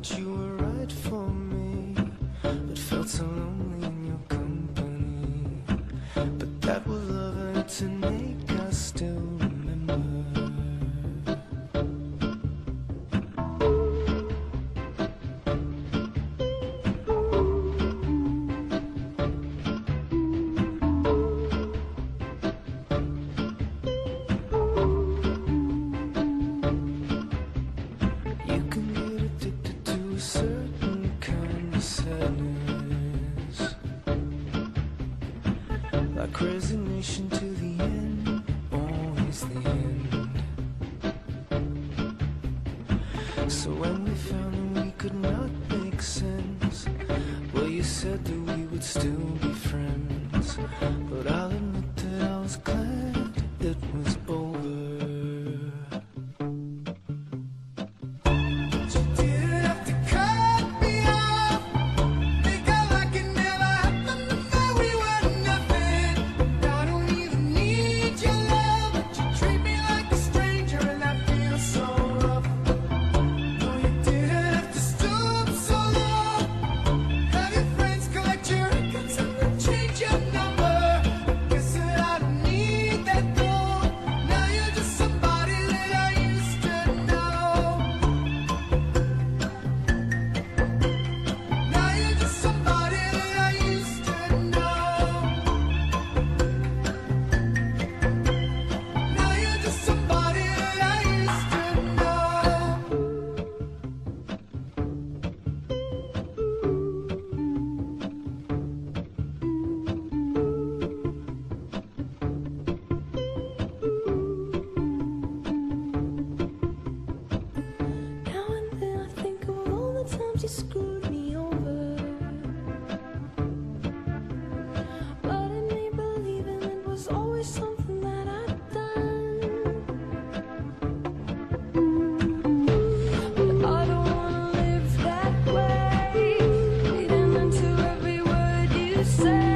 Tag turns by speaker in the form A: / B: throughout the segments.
A: that you were right for me, but felt so lonely in your company. But that was love to make us still. would still be just
B: screwed me over. But believing it was always something that I'd done. But I don't wanna live that way, reading into every word you say.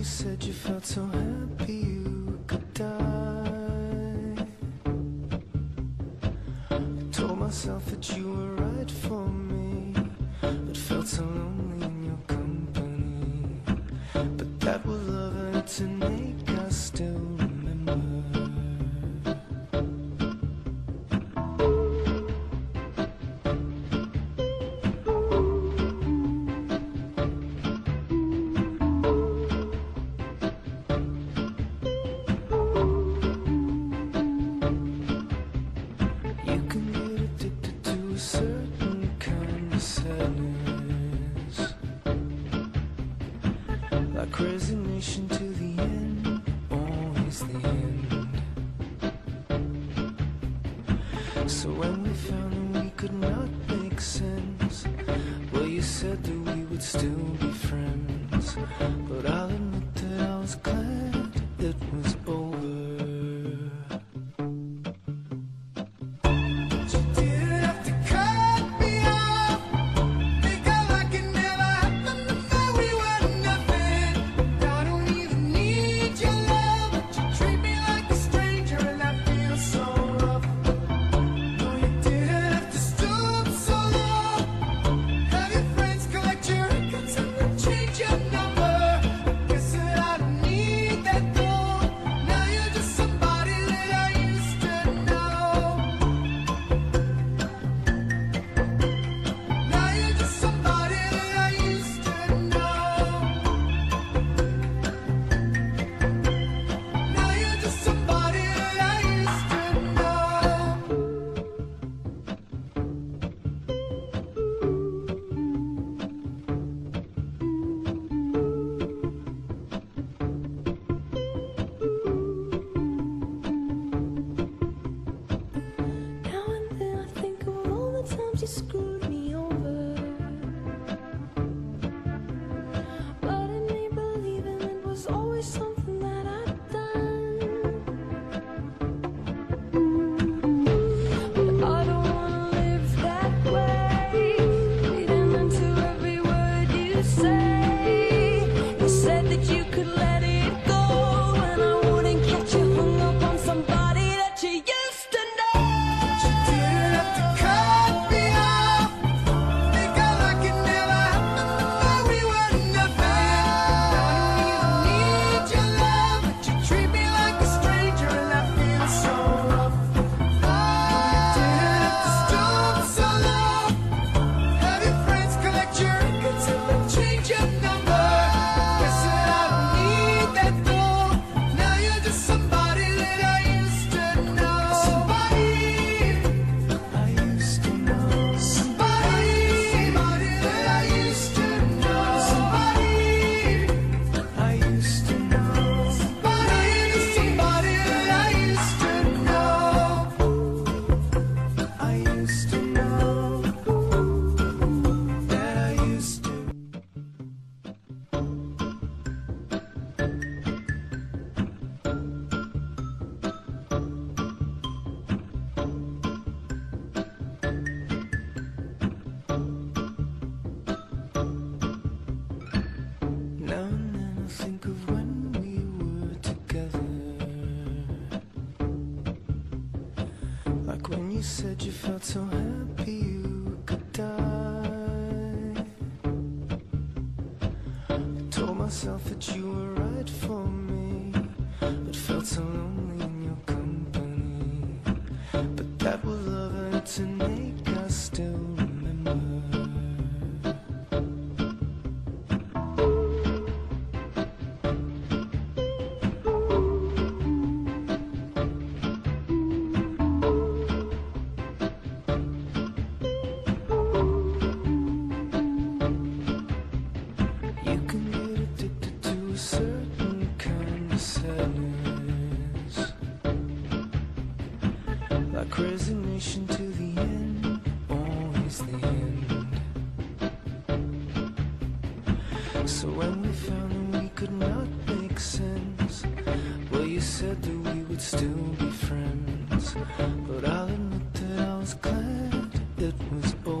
B: You said you
A: felt so happy you could die. I told myself that you were right for me, but felt so lonely. So when we found we could not make sense. You said
C: you
A: felt so happy you could die. I told myself that you were right for me, but felt so lonely in your company. But that was. Said that we would still be friends, but I'll admit that I was glad it was over.